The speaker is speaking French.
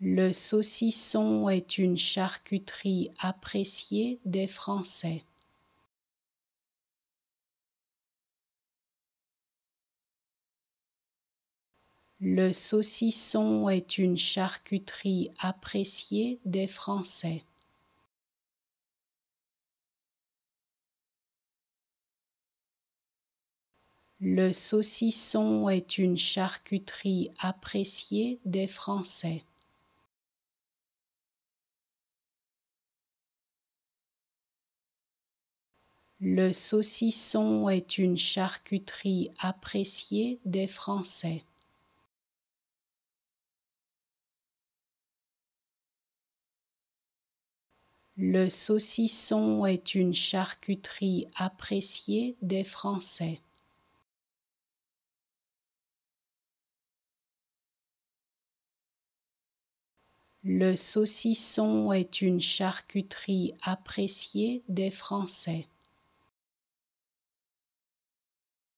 Le saucisson est une charcuterie appréciée des Français. Le saucisson est une charcuterie appréciée des Français. Le saucisson est une charcuterie appréciée des Français. Le saucisson est une charcuterie appréciée des Français. Le saucisson est une charcuterie appréciée des Français. Le saucisson est une charcuterie appréciée des Français.